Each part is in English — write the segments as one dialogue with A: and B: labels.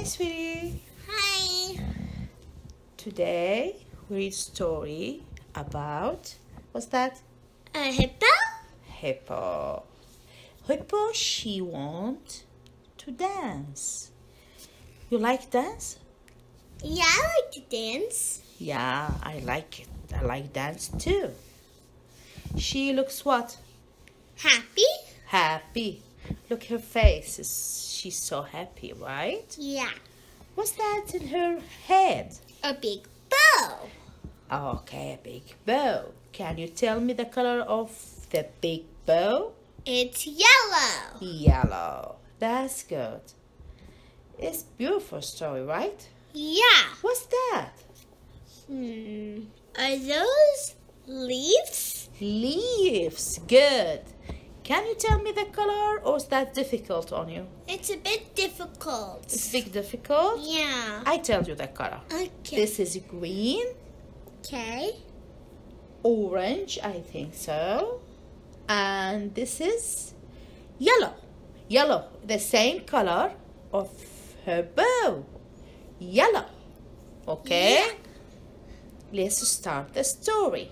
A: Hi, sweetie.
B: Hi.
A: Today we read story about what's that?
B: A hippo?
A: Hippo. Hippo, she want to dance. You like dance?
B: Yeah, I like to dance.
A: Yeah, I like it. I like dance too. She looks what?
B: Happy?
A: Happy. Look her face. Is- She's so happy, right?
B: Yeah.
A: What's that in her head?
B: A big bow.
A: Okay, a big bow. Can you tell me the color of the big bow?
B: It's yellow.
A: Yellow. That's good. It's beautiful story, right?
B: Yeah.
A: What's that?
B: Hmm. Are those leaves?
A: Leaves. Good. Can you tell me the color or is that difficult on you?
B: It's a bit difficult.
A: It's a bit difficult.
B: Yeah.
A: I tell you the color.
B: Okay.
A: This is green,
B: Okay.
A: orange, I think so. And this is yellow. Yellow, the same color of her bow. Yellow. Okay?
B: Yeah.
A: Let's start the story.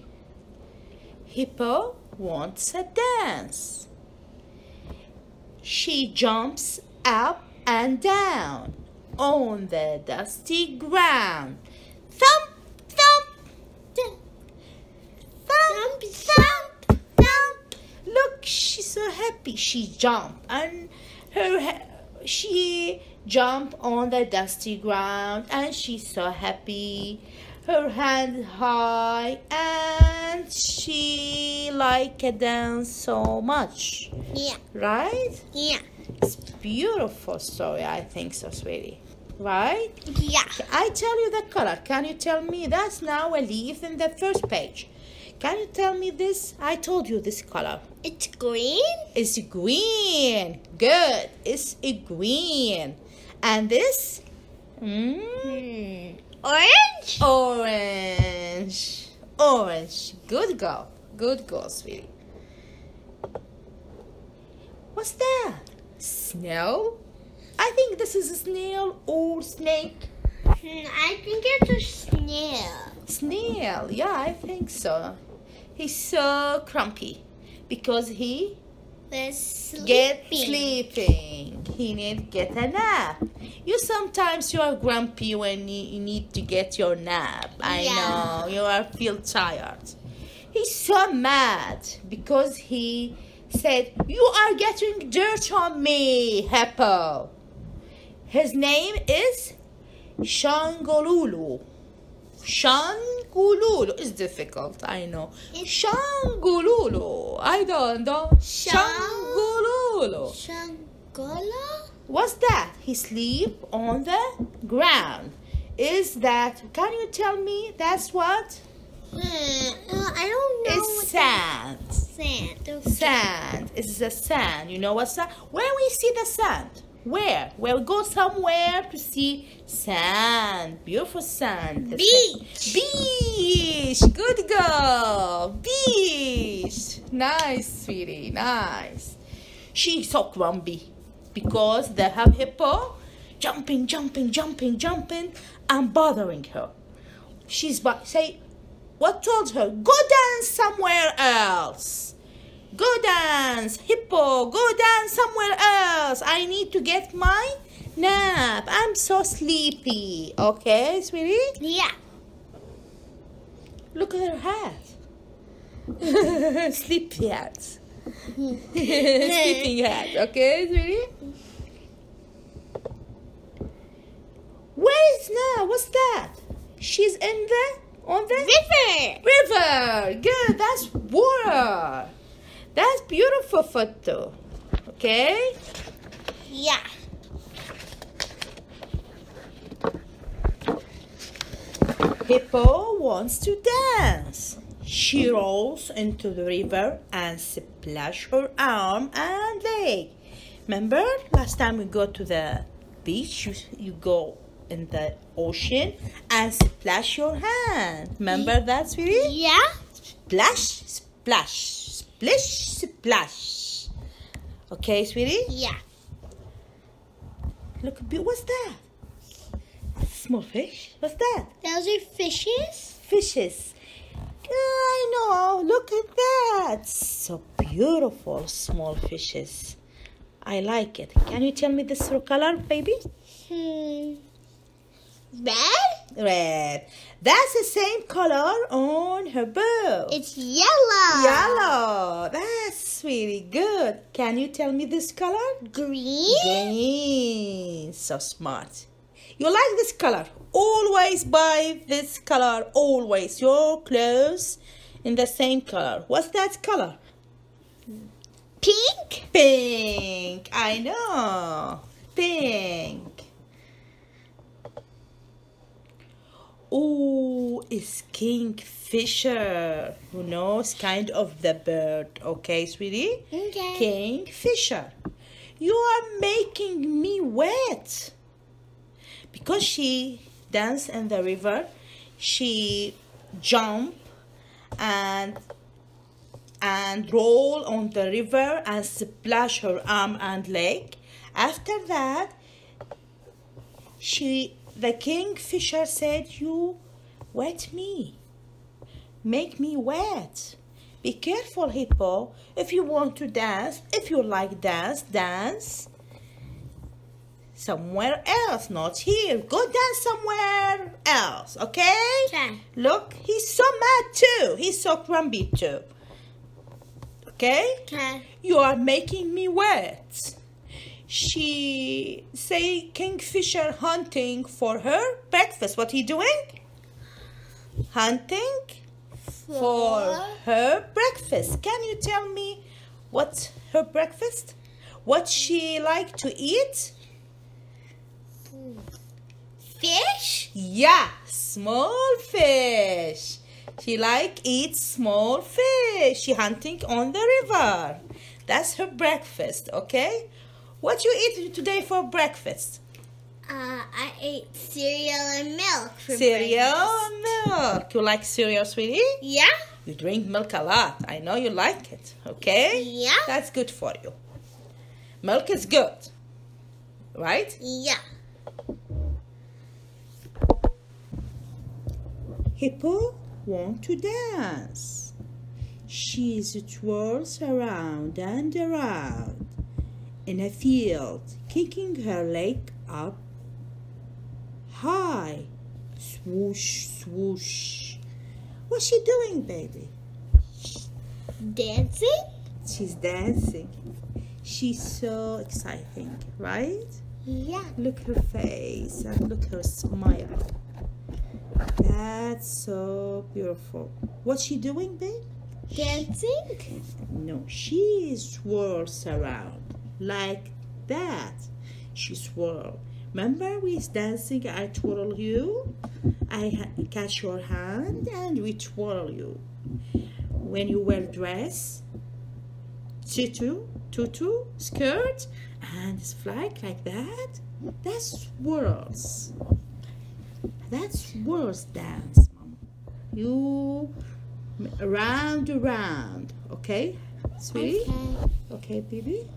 A: Hippo wants a dance. She jumps up and down on the dusty ground. Thump, thump, thump, thump, thump, thump. Look, she's so happy. She jumped and her she jumped on the dusty ground and she's so happy. Her hand high and she like a dance so much,
B: Yeah.
A: right?
B: Yeah.
A: It's beautiful story. I think so, sweetie. Right?
B: Yeah.
A: I tell you the color. Can you tell me? That's now a leaf in the first page. Can you tell me this? I told you this color.
B: It's green.
A: It's green. Good. It's a green. And this? Mm,
B: Hmm. Orange.
A: orange. Orange. Good girl. Good girl, sweetie. What's that? Snail? I think this is a snail or snake.
B: Hmm, I think it's a snail.
A: Snail, yeah, I think so. He's so grumpy because he
B: Let's
A: get sleeping. He need get a nap. You sometimes you are grumpy when you, need to get your nap. I
B: Yeah.
A: know you are feel tired. He's so mad because he said you are getting dirt on me, Hippo. His name is Shangolulu. Shangolulu. Shangululu is difficult, I know. Shangululu. I don't know.
B: Shang-
A: Shangululu.
B: Shangola?
A: What's that? He sleep on the ground. Is that? Can you tell me? That's what?
B: Hmm, uh, I don't know.
A: It's sand.
B: Sand. Okay.
A: Sand. It's the sand. You know what's that? Where we see the sand? Where? Where we go somewhere to see sand. Beautiful sand.
B: Beach.
A: Beach. Good girl. Beach. Nice, sweetie. Nice. She's so grumpy because they have hippo jumping, jumping, jumping, jumping, and bothering her. She's but say, what told her? Go dance somewhere else. Go dance, hippo. Go dance somewhere else. I need to get my nap. I'm so sleepy. Okay, sweetie.
B: Yeah.
A: Look at her hat. Sleepy hat. Sleeping hat. Okay, sweetie. Where is now? What's that? She's in the on the
B: River.
A: river. Good. That's water. That's beautiful photo. Okay.
B: Yeah.
A: Hippo wants to dance. She rolls into the river and splash her arm and leg. Remember last time we go to the beach, you, you go in the ocean and splash your hand. Remember that, sweetie?
B: Yeah.
A: Splash, splash, splish, splash. Okay, sweetie?
B: Yeah.
A: Look, what's that? small fish? What's that?
B: Those are fishes.
A: Fishes. I know. Look at that. So beautiful, small fishes. I like it. Can you tell me the color, baby?
B: Hmm. Red?
A: Red. That's the same color on her boat.
B: It's yellow.
A: Yellow. That's really good. Can you tell me this color?
B: Green?
A: Green. So smart. You like this color. Always buy this color. Always. Your clothes in the same color. What's that color?
B: Pink?
A: Pink. I know. Pink. Oh, it's kingfisher. Who knows? Kind of the bird. Okay, sweetie?
B: Okay.
A: Kingfisher. You are making me wet. Because she danced in the river, she jumped and and roll on the river and splash her arm and leg. After that, she the kingfisher said, "You wet me, make me wet." Be careful, hippo. If you want to dance, if you like dance, dance somewhere else, not here. Go dance somewhere else, okay?
B: Okay.
A: Look, he's so mad too. He's so grumpy too. Okay?
B: Okay.
A: You are making me wet. She say kingfisher hunting for her breakfast. What he doing? Hunting for her breakfast. Can you tell me what's her breakfast? What she like to eat?
B: Fish?
A: Yeah, small fish. She like eat small fish. She hunting on the river. That's her breakfast, okay? What you eat today for breakfast?
B: Uh, I ate cereal and milk for
A: cereal
B: breakfast.
A: and milk. You like cereal, sweetie?
B: Yeah?
A: You drink milk a lot. I know you like it, okay?
B: Yeah?
A: That's good for you. Milk is good, right?
B: Yeah.
A: Hippo want to dance. She twirls around and around in a field, kicking her leg up high. Swoosh, swoosh. What's she doing, baby?
B: Dancing?
A: She's dancing. She's so exciting, right?
B: Yeah.
A: Look her face and look her smile. That's so beautiful. What's she doing, babe?
B: Dancing?
A: No, she swirls around like that. She swirl. Remember we is dancing, I twirl you, I catch your hand and we twirl you. When you wear dress, tutu, tutu, skirt, and it's flag like that, that's swirls. That's swirls dance, mom. You round around, okay, sweetie?
B: Okay.
A: Okay, baby.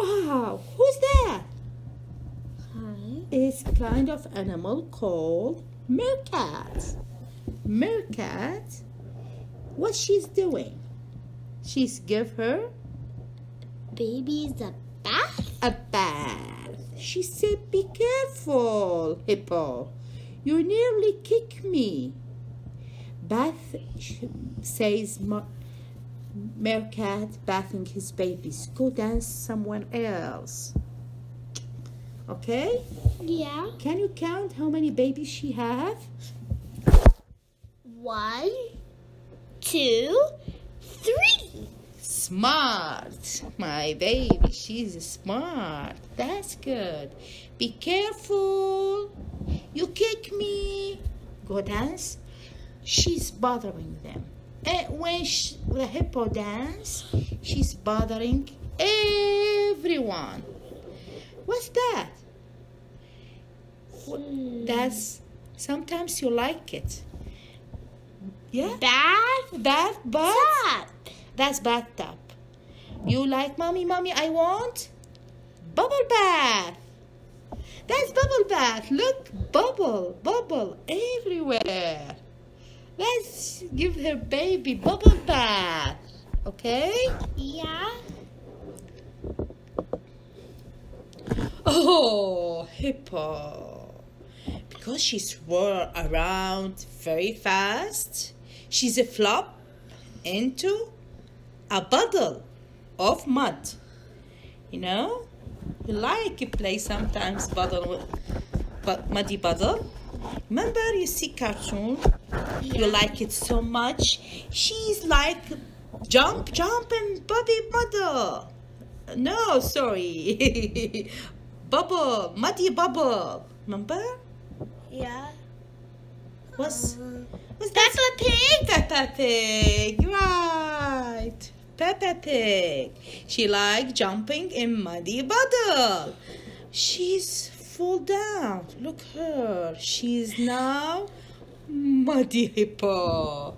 A: Wow, who's that?
B: Hi.
A: It's kind of animal called meerkat. Meerkat, what she's doing? She's give her
B: Baby's a bath?
A: a bath. She said, "Be careful, hippo. You nearly kick me." Bath says meerkat bathing his babies. Go dance somewhere else. Okay?
B: Yeah.
A: Can you count how many babies she have?
B: One, two, three.
A: Smart, my baby. She's smart. That's good. Be careful. You kick me. Go dance. She's bothering them. And when sh the hippo dance, she's bothering everyone. What's that? What- hmm. That's sometimes you like it. Yeah,
B: Bath?
A: that but
B: Tap.
A: that's bathtub. You like mommy, mommy, I want? Bubble bath. That's bubble bath. Look, bubble, bubble everywhere. Let's give her baby bubble bath. Okay?
B: Yeah.
A: Oh, hippo. Because she swirl around very fast, she's a flop into a puddle of mud. You know? You like to play sometimes puddle with but muddy puddle. Remember you see cartoon? You like it so much. She's like jump, jump and Bobby muddle. No, sorry. bubble, muddy bubble. Remember?
B: Yeah.
A: What's what's that?
B: Peppa Pig.
A: Peppa Pig, right. Peppa Pig. She like jumping in muddy puddle. She's fall down. Look her. She's now muddy hippo.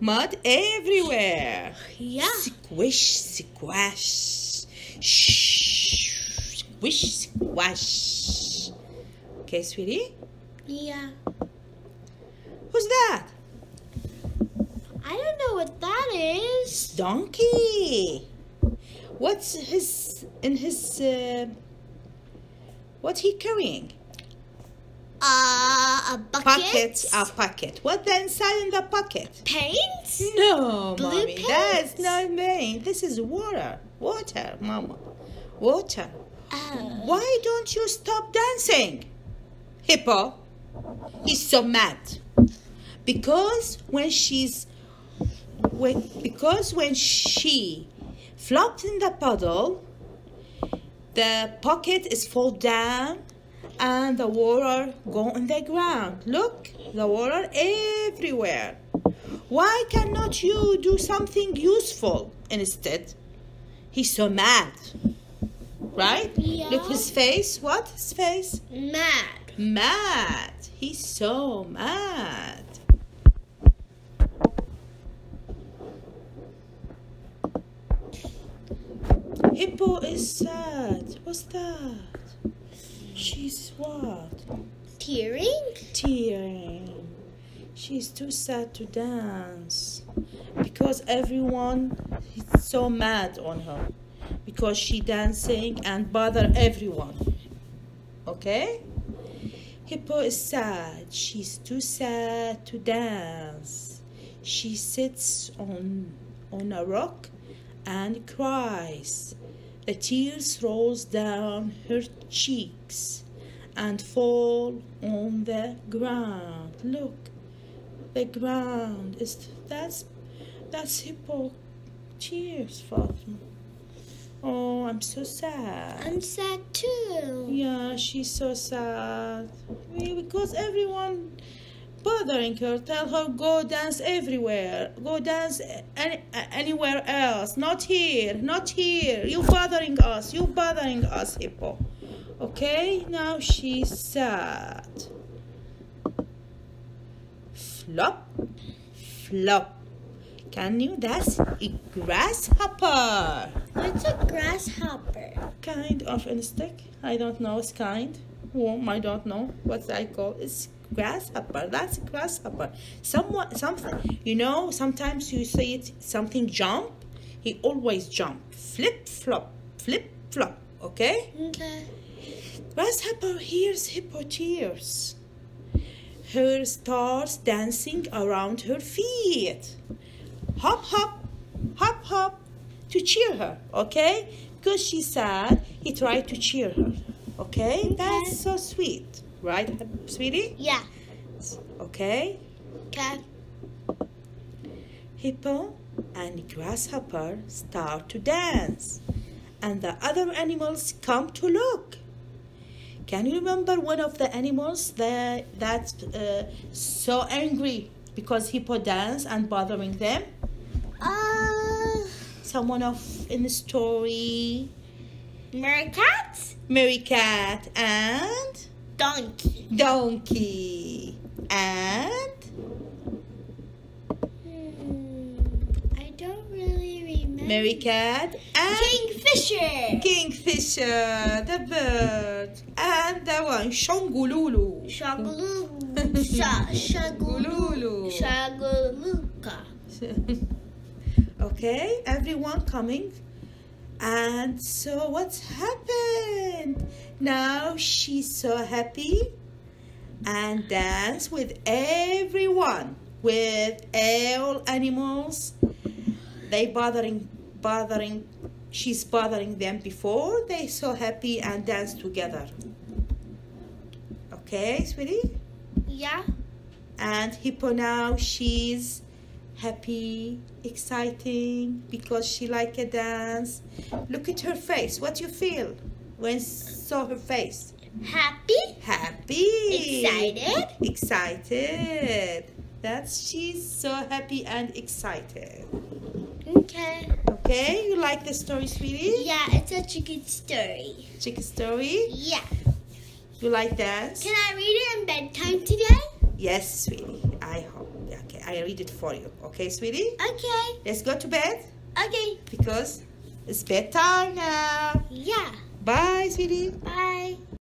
A: Mud everywhere.
B: Yeah.
A: Squish, squash. Shh. Squish, squash. Okay, sweetie.
B: Yeah.
A: Who's that?
B: I don't know what that is.
A: Donkey. What's his in his uh, what he carrying?
B: Uh, a bucket.
A: Pocket, a pocket. What the inside in the pocket?
B: Paint.
A: No,
B: Blue
A: mommy,
B: pants?
A: that's not me. This is water, water, mama, water.
B: Oh.
A: Why don't you stop dancing, Hippo? He's so mad because when she's when because when she flopped in the puddle, the pocket is fall down and the water go on the ground. Look, the water everywhere. Why cannot you do something useful instead? He's so mad. Right?
B: Yeah.
A: Look his face. What? His face?
B: Mad.
A: Mad. He's so mad. Hippo is sad. What's that? She's what?
B: Tearing.
A: Tearing. She's too sad to dance because everyone is so mad on her because she dancing and bother everyone. Okay? Hippo is sad. She's too sad to dance. She sits on on a rock and cries. The tears rolls down her cheeks and fall on the ground. Look, the ground is that's that's hippo tears, Fatima. Oh, I'm so sad.
B: I'm sad too.
A: Yeah, she's so sad. Because everyone bothering her, tell her go dance everywhere, go dance any, anywhere else, not here, not here. You bothering us, you bothering us, hippo. Okay, now she's sad. Flop, flop. Can you? That's a grasshopper
B: What's a grasshopper?
A: kind of insect. I don't know. It's kind. Worm. I don't know what I call. It's grasshopper. That's a grasshopper. Someone, something. You know. Sometimes you say it. Something jump. He always jump. Flip flop. Flip flop. Okay.
B: Okay.
A: Grasshopper hears hippo tears. Her stars dancing around her feet. Hop, hop, hop, hop to cheer her, okay? Because she's sad, he tried to cheer her, okay? That's so sweet, right, sweetie?
B: Yeah.
A: Okay?
B: Okay.
A: Hippo and grasshopper start to dance, and the other animals come to look. Can you remember one of the animals that that's uh, so angry because hippo dance and bothering them?
B: Uh,
A: Someone of in the story,
B: meerkat.
A: Mary Cat and
B: Donkey.
A: Donkey and
B: Hmm, I don't really remember.
A: Mary Cat, and
B: Kingfisher.
A: Kingfisher, the bird, and the one, Shongululu.
B: Shagulu. Sha- Shagulu.
A: Gululu.
B: Shaguluka.
A: okay, everyone coming. And so what's happened? Now she's so happy and dance with everyone, with all animals. They bothering, bothering. She's bothering them before they so happy and dance together. Okay, sweetie.
B: Yeah.
A: And Hippo now she's happy, exciting because she like a dance. Look at her face. What you feel when saw her face?
B: Happy.
A: Happy.
B: Excited.
A: Excited. That's she's so happy and excited.
B: Okay.
A: Okay, you like the story, sweetie?
B: Yeah, it's such a good story.
A: Chicken story.
B: Yeah.
A: You like that?
B: Can I read it in bedtime today?
A: Yes, sweetie. I hope. Okay, I read it for you. Okay, sweetie.
B: Okay.
A: Let's go to bed
B: Okay.
A: because it's bedtime now.
B: Yeah.
A: Bye, sweetie.
B: Bye.